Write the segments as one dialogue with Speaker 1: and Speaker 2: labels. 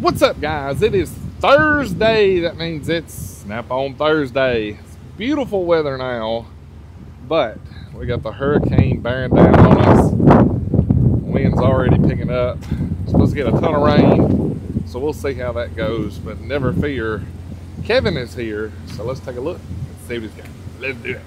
Speaker 1: What's up, guys? It is Thursday. That means it's Snap On Thursday. It's beautiful weather now, but we got the hurricane bearing down on us. Wind's already picking up. Supposed to get a ton of rain, so we'll see how that goes. But never fear, Kevin is here, so let's take a look and see what he's got. Let's do it.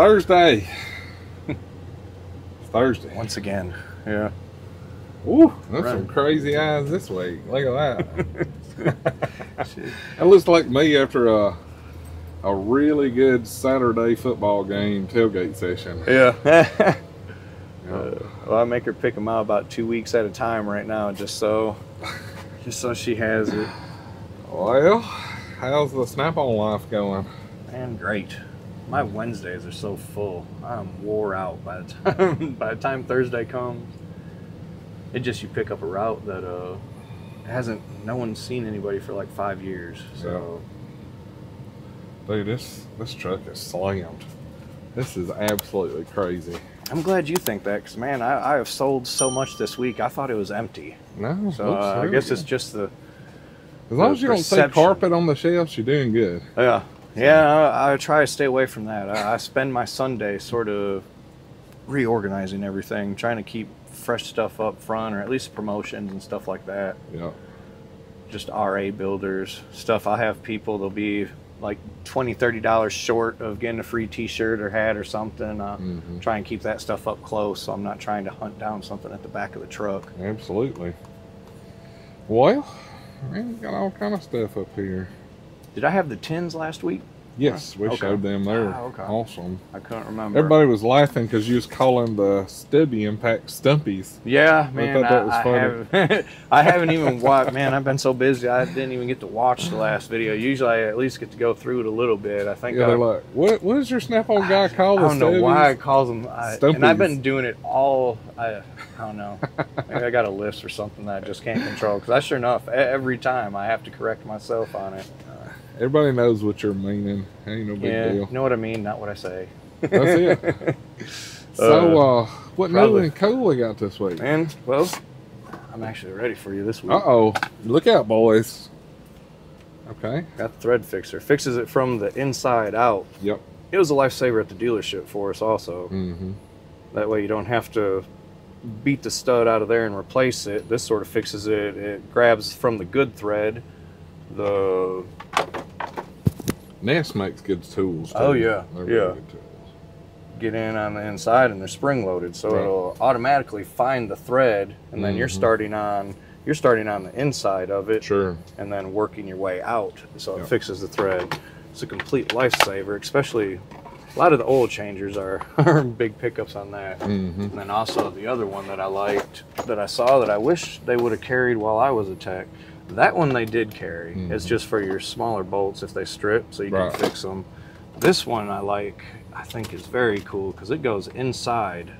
Speaker 1: Thursday. Thursday.
Speaker 2: Once again, yeah.
Speaker 1: Ooh, that's
Speaker 2: Right.
Speaker 1: some crazy eyes this week. Look at that. it looks like me after a a really good Saturday football game tailgate session.
Speaker 2: Yeah.
Speaker 1: Yeah.
Speaker 2: Uh, well, I make her pick them out about two weeks at a time right now, just so, just so she has it.
Speaker 1: Well, how's the snap-on life going?
Speaker 2: Man, great. My Wednesdays are so full. I'm wore out by the time by the time Thursday comes. It just you pick up a route that uh hasn't no one's seen anybody for like five years. So
Speaker 1: Dude, this this truck is slammed. This is absolutely crazy.
Speaker 2: I'm glad you think that, because man, I, I have sold so much this week. I thought it was empty.
Speaker 1: No,
Speaker 2: So uh, I guess it's just the
Speaker 1: as long
Speaker 2: the
Speaker 1: as you don't see
Speaker 2: perception.
Speaker 1: carpet on the shelves, you're doing good.
Speaker 2: Yeah, yeah. I, I try to stay away from that. I, I spend my Sunday sort of reorganizing everything, trying to keep fresh stuff up front, or at least promotions and stuff like that.
Speaker 1: Yeah.
Speaker 2: Just RA builders stuff. I have people. They'll be like 20 30 dollars short of getting a free T-shirt or hat or something. Uh,
Speaker 1: Mhm.
Speaker 2: Try and keep that stuff up close, so I'm not trying to hunt down something at the back of the truck.
Speaker 1: Absolutely. Well, man, we got all kind of stuff up here.
Speaker 2: Did I have the tins last week?
Speaker 1: Yes, we
Speaker 2: Okay.
Speaker 1: showed them. They're
Speaker 2: Ah, okay.
Speaker 1: awesome.
Speaker 2: I couldn't remember.
Speaker 1: Everybody was laughing because you was calling the Stubby Impact Stumpies.
Speaker 2: Yeah, man.
Speaker 1: thought
Speaker 2: I,
Speaker 1: that was
Speaker 2: I, I haven't even watched. Man, I've been so busy. I didn't even get to watch the last video. Usually, I at least get to go through it a little bit. I think.
Speaker 1: Yeah,
Speaker 2: I,
Speaker 1: they're like, what? What does your Snap-on guy call
Speaker 2: I don't know why I
Speaker 1: Stubbies?
Speaker 2: calls them. I, and I've been doing it all. I, I don't know. Maybe I got a list or something that I just can't control. Because I sure enough, every time I have to correct myself on it. Uh,
Speaker 1: Everybody knows what you're meaning. Ain't no big
Speaker 2: yeah,
Speaker 1: deal.
Speaker 2: you know what I mean, not what I say.
Speaker 1: That's it. So, uh, what new and cool we got this week?
Speaker 2: Man, well, I'm actually ready for you this week.
Speaker 1: Uh oh, look out, boys. Okay.
Speaker 2: Got the thread fixer. Fixes it from the inside out.
Speaker 1: Yep.
Speaker 2: It was a lifesaver at the dealership for us also.
Speaker 1: Mm-hmm.
Speaker 2: That way you don't have to beat the stud out of there and replace it. This sort of fixes it. It grabs from the good thread the
Speaker 1: Nest makes good tools. Too.
Speaker 2: Oh, yeah.
Speaker 1: They're
Speaker 2: Yeah.
Speaker 1: really good tools.
Speaker 2: get in on the inside and they're spring loaded so
Speaker 1: Right.
Speaker 2: it'll automatically find the thread and then you're
Speaker 1: Mhm.
Speaker 2: starting on you're starting on the inside of it
Speaker 1: Sure.
Speaker 2: and then working your way out so it
Speaker 1: Yeah.
Speaker 2: fixes the thread. It's a complete lifesaver, especially a lot of the oil changers are, are big pickups on that.
Speaker 1: Mm-hmm.
Speaker 2: And then also the other one that I liked that I saw that I wish they would have carried while I was a tech. That one they did carry. It's
Speaker 1: Mhm.
Speaker 2: just for your smaller bolts if they strip, so you
Speaker 1: Right.
Speaker 2: can fix them. This one I like. I think is very cool because it goes inside,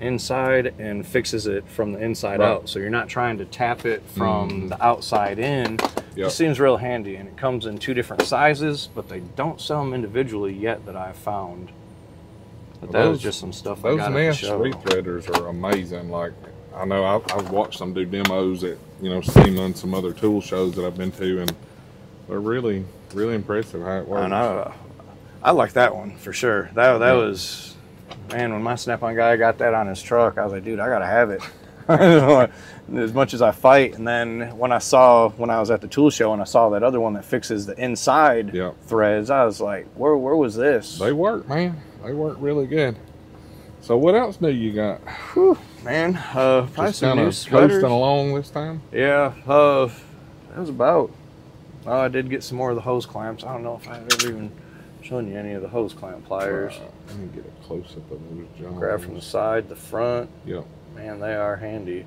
Speaker 2: inside and fixes it from the inside
Speaker 1: Right.
Speaker 2: out. So you're not trying to tap it from
Speaker 1: Mhm.
Speaker 2: the outside in.
Speaker 1: Yep.
Speaker 2: It seems real handy, and it comes in two different sizes, but they don't sell them individually yet that I've found. But that was just some stuff I
Speaker 1: Those
Speaker 2: got the
Speaker 1: Nest
Speaker 2: show.
Speaker 1: sweet threaders are amazing. Like I know I've, I've watched them do demos at you know SEMA and some other tool shows that I've been to, and they're really really impressive how it works.
Speaker 2: I, I like that one for sure. That that
Speaker 1: Yeah.
Speaker 2: was, man. When my Snap-on guy got that on his truck, I was like, dude, I gotta have it. as much as I fight, and then when I saw when I was at the tool show and I saw that other one that fixes the inside
Speaker 1: Yeah.
Speaker 2: threads, I was like, where where was this?
Speaker 1: They work, man. They work really good. So what else do you got?
Speaker 2: Whew, man, uh, probably
Speaker 1: Just
Speaker 2: some new sweaters.
Speaker 1: coasting along this time.
Speaker 2: Yeah, uh, that was about. Oh, I did get some more of the hose clamps. I don't know if I've ever even shown you any of the hose clamp pliers.
Speaker 1: Uh, let me get a close up of those jaws.
Speaker 2: Grab from the side, the front.
Speaker 1: Yep.
Speaker 2: Man, they are handy.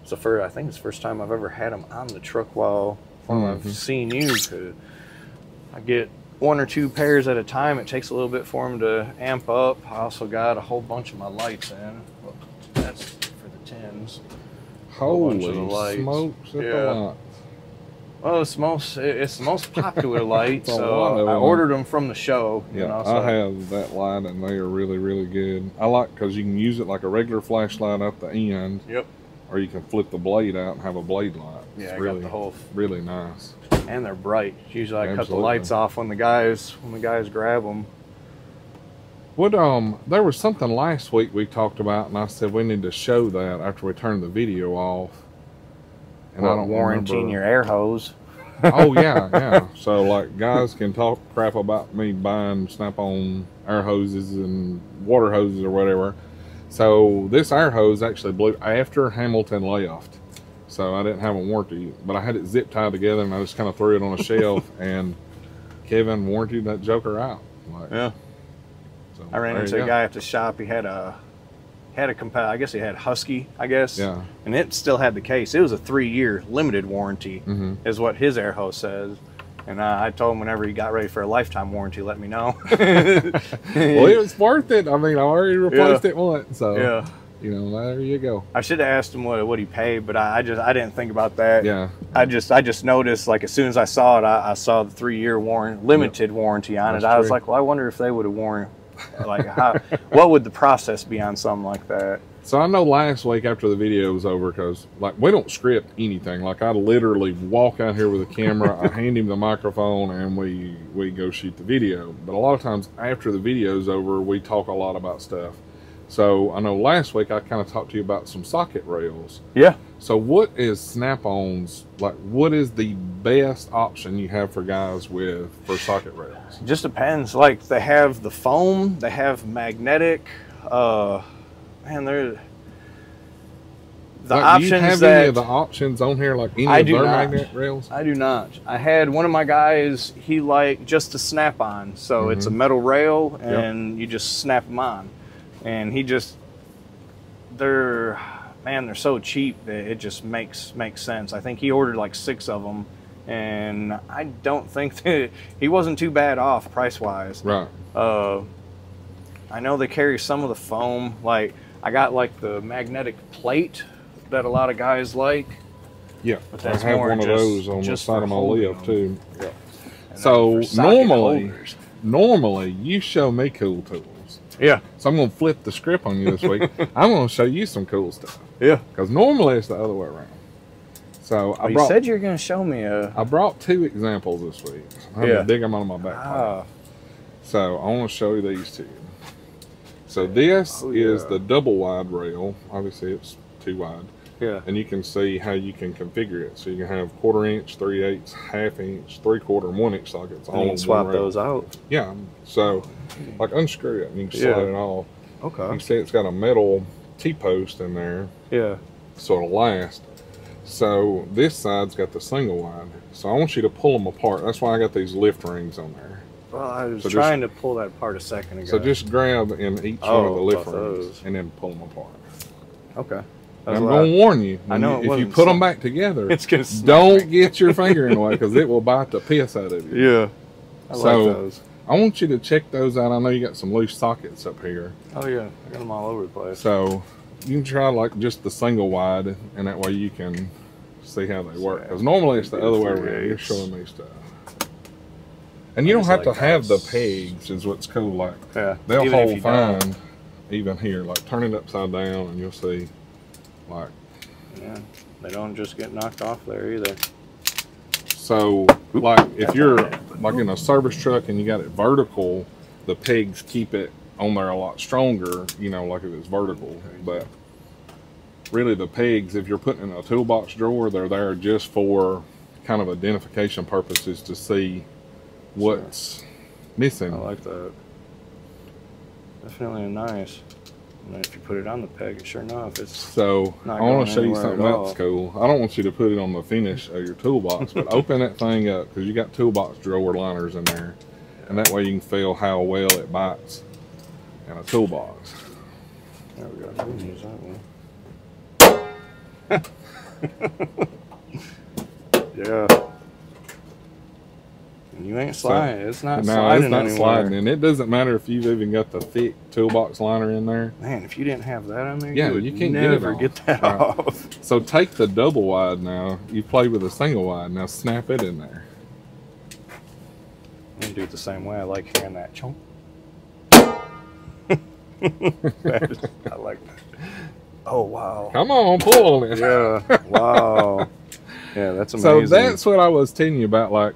Speaker 2: It's the first. I think it's the first time I've ever had them on the truck while while
Speaker 1: Mhm.
Speaker 2: I've seen you. I get one or two pairs at a time. It takes a little bit for them to amp up. I also got a whole bunch of my lights in. Well, That's for tins.
Speaker 1: Holy smokes at
Speaker 2: Yeah.
Speaker 1: the.
Speaker 2: Well, it's most it's the most popular light,
Speaker 1: It's a lot
Speaker 2: so I ordered them from the show. you
Speaker 1: Yeah,
Speaker 2: know, so-
Speaker 1: I have that light and they are really, really good. I like because you can use it like a regular flashlight at the end,
Speaker 2: Yep.
Speaker 1: or you can flip the blade out and have a blade light.
Speaker 2: Yeah,
Speaker 1: it's
Speaker 2: I
Speaker 1: really,
Speaker 2: got the whole,
Speaker 1: really nice.
Speaker 2: and they're bright. Usually, I cut the lights off when the guys when the guys grab them.
Speaker 1: What um, there was something last week we talked about, and I said we need to show that after we turn the video off. And I don't
Speaker 2: warranting
Speaker 1: remember-
Speaker 2: your air hose.
Speaker 1: oh yeah, yeah. So like guys can talk crap about me buying Snap-on air hoses and water hoses or whatever. So this air hose actually blew after Hamilton left. So I didn't have a warranty, but I had it zip tied together and I just kind of threw it on a shelf and Kevin warranted that joker out. Like,
Speaker 2: Yeah.
Speaker 1: So
Speaker 2: I ran into a
Speaker 1: go.
Speaker 2: guy at the shop. He had a had a compa- I guess he had Husky. I guess.
Speaker 1: Yeah.
Speaker 2: And it still had the case. It was a three year limited warranty,
Speaker 1: hmm
Speaker 2: is what his air hose says. And uh, I told him whenever he got ready for a lifetime warranty, let me know.
Speaker 1: Well, it was worth it. I mean, I already replaced it once, so
Speaker 2: yeah.
Speaker 1: you know, there you go.
Speaker 2: I should have asked him what what he paid, but I, I just I didn't think about that.
Speaker 1: Yeah,
Speaker 2: I just I just noticed like as soon as I saw it, I, I saw the three year warrant limited warranty on
Speaker 1: That's
Speaker 2: it. I was like, well, I wonder if they would have warned like how what would the process be on something like that?
Speaker 1: So I know last week after the video was over, because like we don't script anything. Like I literally walk out here with a camera, I hand him the microphone, and we we go shoot the video. But a lot of times after the video's over, we talk a lot about stuff. So I know last week I kind of talked to you about some socket rails.
Speaker 2: Yeah.
Speaker 1: So what is Snap-ons like? What is the best option you have for guys with for socket rails?
Speaker 2: Just depends. Like they have the foam, they have magnetic. Uh, man, they're the
Speaker 1: Like, do you
Speaker 2: options
Speaker 1: have
Speaker 2: that
Speaker 1: any of the options on here, like any
Speaker 2: I
Speaker 1: of
Speaker 2: do
Speaker 1: their
Speaker 2: not.
Speaker 1: magnet rails?
Speaker 2: I do not. I had one of my guys. He liked just a snap on, so it's a
Speaker 1: Mm-hmm.
Speaker 2: metal rail, and you just snap them on. And he just, they're, man, they're so cheap that it just makes makes sense. I think he ordered like six of them, and I don't think that he wasn't too bad off price wise.
Speaker 1: Right.
Speaker 2: Uh, I know they carry some of the foam. Like I got like the magnetic plate that a lot of guys like.
Speaker 1: Yeah,
Speaker 2: But
Speaker 1: I have
Speaker 2: more
Speaker 1: one of those on the side of my
Speaker 2: them.
Speaker 1: too.
Speaker 2: and
Speaker 1: So,
Speaker 2: then for socket
Speaker 1: normally-
Speaker 2: holders.
Speaker 1: Normally, you show me cool tools,
Speaker 2: yeah,
Speaker 1: so I'm gonna flip the script on you this week. I'm gonna show you some cool stuff
Speaker 2: yeah.
Speaker 1: because normally it's the other way around. So I
Speaker 2: Oh, you said you were going to show me a.
Speaker 1: I brought two examples this week. I have
Speaker 2: Yeah.
Speaker 1: to dig them out of my back.
Speaker 2: Ah,
Speaker 1: So I want to show you these two. So this
Speaker 2: Oh,
Speaker 1: is the double wide rail. Obviously, it's too wide.
Speaker 2: yeah.
Speaker 1: and you can see how you can configure it. So you can have quarter inch, three eighths, half inch, three quarter, and one inch sockets.
Speaker 2: And
Speaker 1: all
Speaker 2: you
Speaker 1: on
Speaker 2: can swap those out.
Speaker 1: Yeah. Um, so like unscrew it and you can
Speaker 2: Yeah.
Speaker 1: slide it off. You
Speaker 2: Okay.
Speaker 1: can see it's got a metal T post in there,
Speaker 2: Yeah.
Speaker 1: so it'll last. So this side's got the single wide. So I want you to pull them apart. That's why I got these lift rings on there.
Speaker 2: Well, I was
Speaker 1: So just-
Speaker 2: trying to pull that apart a second ago.
Speaker 1: So just grab in each one of
Speaker 2: Oh,
Speaker 1: the lift rings
Speaker 2: those.
Speaker 1: and then pull them apart.
Speaker 2: okay.
Speaker 1: I'm going to warn you.
Speaker 2: I know
Speaker 1: you- if you put them back together,
Speaker 2: It's gonna
Speaker 1: don't
Speaker 2: me.
Speaker 1: get your finger in the way because it will bite the piss out of you.
Speaker 2: Yeah. I
Speaker 1: So-
Speaker 2: like those.
Speaker 1: I want you to check those out. I know you got some loose sockets up here.
Speaker 2: Oh yeah, I got them all over the place.
Speaker 1: So you can try like just the single wide and that way you can see how they work. Because normally it's the other way around. You're showing me stuff. And you don't have
Speaker 2: like
Speaker 1: to have the pegs is what's cool. Like
Speaker 2: Yeah.
Speaker 1: they'll
Speaker 2: even
Speaker 1: hold fine even here. Like turn it upside down and you'll see like
Speaker 2: Yeah. They don't just get knocked off there either.
Speaker 1: So, like, if you're like in a service truck and you got it vertical, the pegs keep it on there a lot stronger. You know, like if it's vertical. But really, the pegs, if you're putting in a toolbox drawer, they're there just for kind of identification purposes to see what's missing.
Speaker 2: I like that. Definitely nice. And if you put it on the peg, sure enough, it's
Speaker 1: So I want to show you something else cool. I don't want you to put it on the finish of your toolbox, but open that thing up because you got toolbox drawer liners in there, and that way you can feel how well it bites in a toolbox.
Speaker 2: there we go. We can use that one. yeah. And you ain't sliding. it's not
Speaker 1: no,
Speaker 2: sliding
Speaker 1: it's not
Speaker 2: anymore.
Speaker 1: sliding, and it doesn't matter if you've even got the thick toolbox liner in there.
Speaker 2: Man, if you didn't have that on there,
Speaker 1: Yeah,
Speaker 2: you,
Speaker 1: you can't get it
Speaker 2: never
Speaker 1: off.
Speaker 2: get, that
Speaker 1: Right.
Speaker 2: off.
Speaker 1: So take the double wide now. You play with a single wide now. Snap it in there.
Speaker 2: I do it the same way. I like hearing that chunk. I like that. Oh wow.
Speaker 1: Come on, pull on it.
Speaker 2: Yeah. Wow. Yeah, that's amazing.
Speaker 1: So that's what I was telling you about. Like,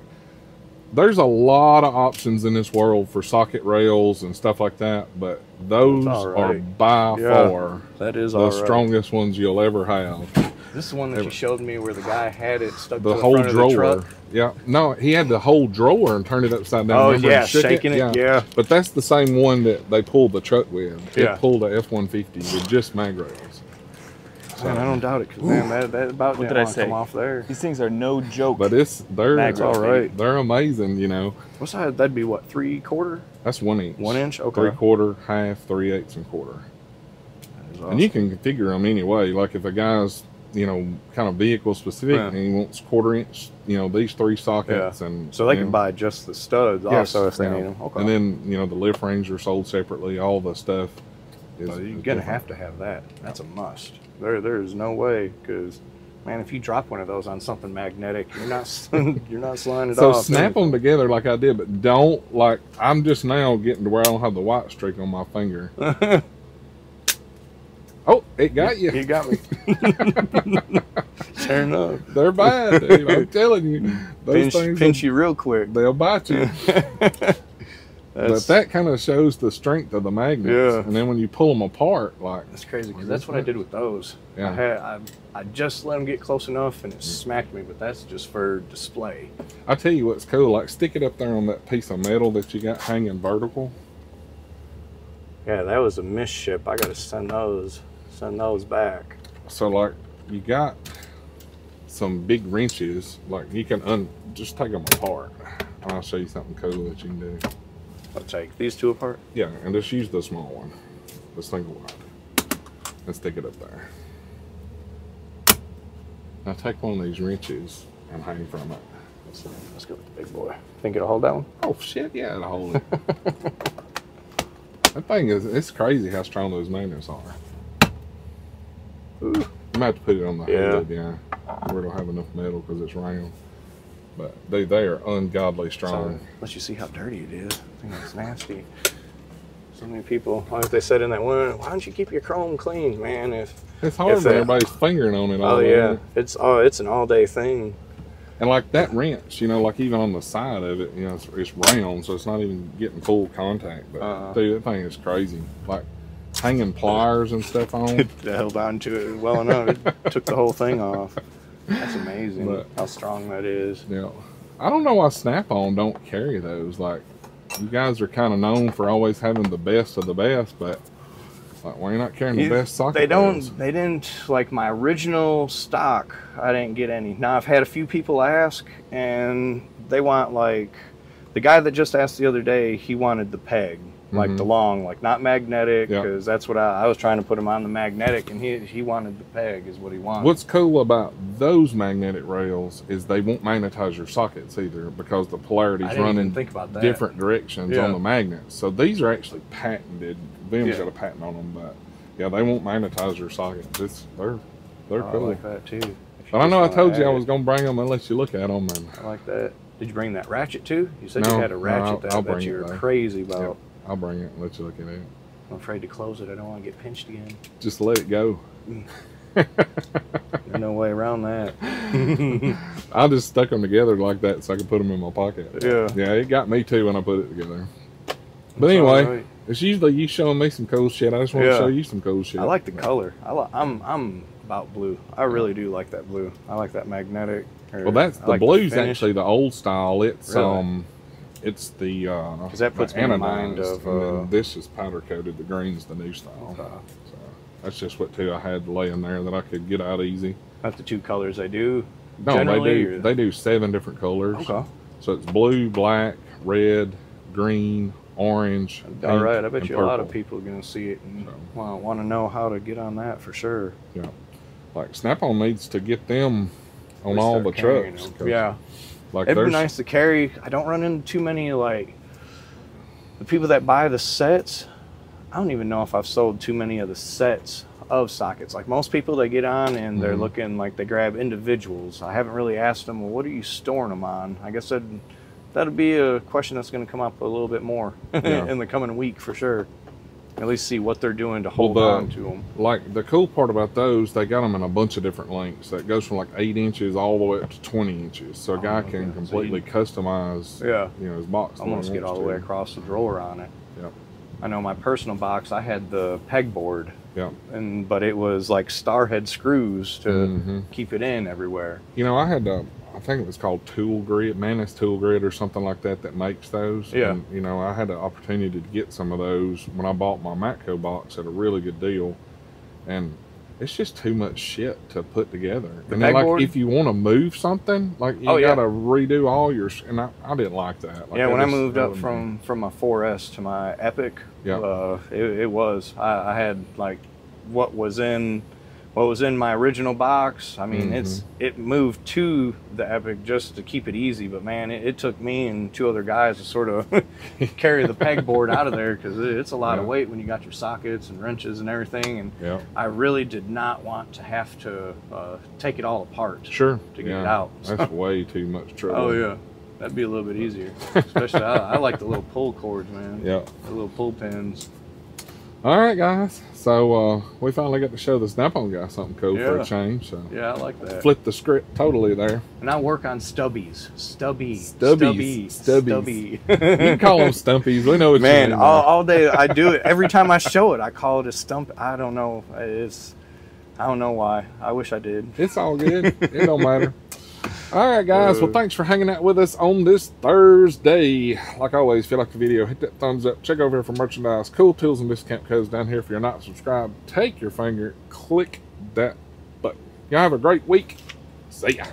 Speaker 1: there's a lot of options in this world for socket rails and stuff like that, but those
Speaker 2: all
Speaker 1: are by
Speaker 2: Yeah.
Speaker 1: far
Speaker 2: that is
Speaker 1: the
Speaker 2: all right.
Speaker 1: strongest ones you'll ever have.
Speaker 2: This is one that you showed me where the guy had it stuck
Speaker 1: The
Speaker 2: to the
Speaker 1: whole
Speaker 2: front of the
Speaker 1: drawer.
Speaker 2: truck.
Speaker 1: Yeah. No, he had the whole drawer and turned it upside down.
Speaker 2: Oh
Speaker 1: Remember,
Speaker 2: yeah,
Speaker 1: and shook
Speaker 2: shaking it. Yeah.
Speaker 1: But that's the same one that they pulled the truck with.
Speaker 2: Yeah.
Speaker 1: It pulled a F one fifty with just mag rails.
Speaker 2: Man, I don't doubt it. 'cause, man, that, that about
Speaker 3: What
Speaker 2: didn't
Speaker 3: I say?
Speaker 2: come off there.
Speaker 3: These things are no joke.
Speaker 1: But it's they're
Speaker 3: Mag rails,
Speaker 1: all
Speaker 2: baby.
Speaker 1: They're amazing. You know,
Speaker 2: What's that? That'd be what three quarter,
Speaker 1: that's one inch,
Speaker 2: one inch. Okay.
Speaker 1: three quarter, half, three eighths, and quarter.
Speaker 2: That is
Speaker 1: And you can configure them anyway. Like if a guy's, you know, kind of vehicle specific
Speaker 2: Yeah.
Speaker 1: and he wants quarter inch, you know, these three sockets and
Speaker 2: So they can
Speaker 1: know,
Speaker 2: buy just the studs
Speaker 1: yes,
Speaker 2: also if they need them. Okay.
Speaker 1: And then you know the lift rings are sold separately. All the stuff. Is,
Speaker 2: So you're gonna
Speaker 1: different.
Speaker 2: have to have that. That's a must. There, there is no way because, man, if you drop one of those on something magnetic, you're not, you're not sliding it
Speaker 1: So
Speaker 2: off.
Speaker 1: snap them together like I did, but don't like. I'm just now getting to where I don't have the white streak on my finger. Oh, it got you.
Speaker 2: you got me. Sure enough.
Speaker 1: They're bad. Dude. I'm telling you, those
Speaker 2: Pinch,
Speaker 1: things
Speaker 2: pinch you real quick.
Speaker 1: they'll bite you. But that kind of shows the strength of the magnets.
Speaker 2: Yeah.
Speaker 1: And then when you pull them apart, like
Speaker 2: that's crazy because that's what I did with those.
Speaker 1: Yeah.
Speaker 2: I had I, I just let them get close enough and it smacked me, but that's just for display.
Speaker 1: I tell you what's cool, like stick it up there on that piece of metal that you got hanging vertical.
Speaker 2: Yeah, that was a misship. I got to send those, send those back.
Speaker 1: So like you got some big wrenches, like you can un just take them apart. And I'll show you something cool that you can do.
Speaker 2: I'll take these two apart.
Speaker 1: Yeah, and just use the small one, the single and stick it up there. Now take one of these wrenches and hang from it.
Speaker 2: Let's, let's go with the big boy. Think it'll hold that one?
Speaker 1: Oh shit, yeah, it'll hold it. that thing is, it's crazy how strong those magnets are.
Speaker 2: Ooh.
Speaker 1: Might have to put it on the
Speaker 2: Yeah.
Speaker 1: head, yeah, where it'll have enough metal because it's round. But they, they are ungodly strong.
Speaker 2: So, unless you see how dirty it is. I think it's nasty. So many people, like they said in that one, why don't you keep your chrome clean, man? If
Speaker 1: it's hard
Speaker 2: if
Speaker 1: when everybody's fingering on it all
Speaker 2: oh
Speaker 1: day.
Speaker 2: yeah, it's oh it's an all day thing.
Speaker 1: And like that wrench, you know, like even on the side of it, you know, it's, it's round, so it's not even getting full contact. But
Speaker 2: Uh-uh.
Speaker 1: dude, that thing is crazy. Like hanging pliers and stuff on.
Speaker 2: It held on to it well enough. It took the whole thing off. That's amazing
Speaker 1: But-
Speaker 2: how strong that is.
Speaker 1: yeah. I don't know why Snap-on don't carry those. Like, you guys are kind of known for always having the best of the best, but like, why are you not carrying the best socket?
Speaker 2: They don't.
Speaker 1: rails?
Speaker 2: They didn't like my original stock. I didn't get any. Now I've had a few people ask, and they want like the guy that just asked the other day. He wanted the peg, like
Speaker 1: Mhm.
Speaker 2: the long, like not magnetic,
Speaker 1: Yeah.
Speaker 2: because that's what I, I was trying to put him on the magnetic, and he he wanted the peg, is what he wanted.
Speaker 1: What's cool about those magnetic rails is they won't magnetize your sockets either because the
Speaker 2: I
Speaker 1: polarity's running
Speaker 2: think about that.
Speaker 1: different directions
Speaker 2: Yeah.
Speaker 1: on the magnets. So these are actually patented. Vim's
Speaker 2: Yeah.
Speaker 1: got a patent on them, but yeah, they won't magnetize your sockets. It's they're they're
Speaker 2: Oh, I
Speaker 1: cool.
Speaker 2: like that too.
Speaker 1: But I know I told you I was gonna bring them and let you look at them. And
Speaker 2: I like that. Did you bring that ratchet too? You said
Speaker 1: No,
Speaker 2: you had a
Speaker 1: no,
Speaker 2: ratchet
Speaker 1: I'll-
Speaker 2: that,
Speaker 1: I'll
Speaker 2: that
Speaker 1: bring
Speaker 2: you
Speaker 1: it
Speaker 2: were crazy about.
Speaker 1: I'll bring it and let you look at it.
Speaker 2: I'm afraid to close it. I don't want to get pinched again.
Speaker 1: Just let it go.
Speaker 2: There's no way around that.
Speaker 1: I just stuck them together like that so I could put them in my pocket.
Speaker 2: Yeah.
Speaker 1: Yeah, it got me too when I put it together. But
Speaker 2: It's
Speaker 1: anyway,
Speaker 2: alright.
Speaker 1: it's usually you showing me some cool shit. I just want to show you some cool shit.
Speaker 2: I like the color. I li- I'm I'm about blue. I really do like that blue. I like that magnetic.
Speaker 1: Well, that's
Speaker 2: I
Speaker 1: the
Speaker 2: like
Speaker 1: blue's
Speaker 2: finish.
Speaker 1: actually the old style. It's
Speaker 2: Really?
Speaker 1: um, it's the uh,
Speaker 2: that puts
Speaker 1: the
Speaker 2: me in mind of, uh,
Speaker 1: this is powder coated. The green's the new style. So that's just what two I had laying there that I could get out easy.
Speaker 2: That's the two colors I do.
Speaker 1: No, they do.
Speaker 2: or-
Speaker 1: They do seven different colors.
Speaker 2: Okay.
Speaker 1: So it's blue, black, red, green, orange.
Speaker 2: All
Speaker 1: pink,
Speaker 2: right. I bet you a lot of people are gonna see it and
Speaker 1: So.
Speaker 2: want want to know how to get on that for sure. Yeah.
Speaker 1: Like Snap-on needs to get them on all the trucks.
Speaker 2: Yeah.
Speaker 1: Like
Speaker 2: It'd be nice to carry. I don't run into too many like the people that buy the sets. I don't even know if I've sold too many of the sets of sockets. Like most people, they get on and they're
Speaker 1: Mhm.
Speaker 2: looking like they grab individuals. I haven't really asked them, well, what are you storing them on? I guess that that'll be a question that's going to come up a little bit more
Speaker 1: Yeah.
Speaker 2: in the coming week for sure. At least see what they're doing to
Speaker 1: Well,
Speaker 2: hold
Speaker 1: the-
Speaker 2: on to them.
Speaker 1: like the cool part about those, they got them in a bunch of different lengths. That goes from like eight inches all the way up to twenty inches, so a guy
Speaker 2: Oh,
Speaker 1: can
Speaker 2: okay.
Speaker 1: completely customize,
Speaker 2: Yeah.
Speaker 1: you know, his box. the way he
Speaker 2: almost get all the way across the drawer on it.
Speaker 1: Yep.
Speaker 2: I know my personal box, I had the pegboard,
Speaker 1: Yeah.
Speaker 2: and but it was like starhead screws to
Speaker 1: Mhm.
Speaker 2: keep it in everywhere.
Speaker 1: You know, I had, to, I think it was called Tool Grid, Manus Tool Grid, or something like that, that makes those.
Speaker 2: Yeah.
Speaker 1: And, you know, I had the opportunity to get some of those when I bought my Matco box at a really good deal, and it's just too much shit to put together.
Speaker 2: The
Speaker 1: and then, like, if you want to move something, like you
Speaker 2: Oh, yeah.
Speaker 1: gotta redo all your, and I, I didn't like that. Like,
Speaker 2: yeah, when I moved up from from my 4S to my Epic,
Speaker 1: Yeah.
Speaker 2: uh, it, it was I, I had like what was in what was in my original box. I mean, it's
Speaker 1: Mm-hmm.
Speaker 2: it moved to the Epic just to keep it easy, but man, it, it took me and two other guys to sort of carry the pegboard out of there because it's a lot of weight when you got your sockets and wrenches and everything. And
Speaker 1: Yeah,
Speaker 2: I really did not want to have to uh, take it all apart.
Speaker 1: sure.
Speaker 2: To get
Speaker 1: yeah.
Speaker 2: it out.
Speaker 1: That's way too much trouble.
Speaker 2: Oh yeah, that'd be a little bit easier. Especially I, I like the little pull cords, man.
Speaker 1: Yeah.
Speaker 2: The little pull pins.
Speaker 1: All right, guys. So uh, we finally got to show the Snap-on guy something cool for a change. So
Speaker 2: Yeah, I like that.
Speaker 1: flip the script totally there.
Speaker 2: And I work on stubbies. Stubby.
Speaker 1: Stubbies.
Speaker 2: Stubby.
Speaker 1: You can call them stumpies. We know what
Speaker 2: Man,
Speaker 1: you mean.
Speaker 2: all, all day I do it. Every time I show it, I call it a stump. I don't know. It's. I don't know why. I wish I did.
Speaker 1: It's all good. it don't matter. All right, guys. Well,
Speaker 2: Uh,
Speaker 1: thanks for hanging out with us on this Thursday. Like always, if you like the video, hit that thumbs up. Check over here for merchandise, cool tools, and discount codes down here. If you're not subscribed, take your finger, click that button. Y'all have a great week. See ya.